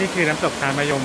นี่คือน้ำตกทานมะยม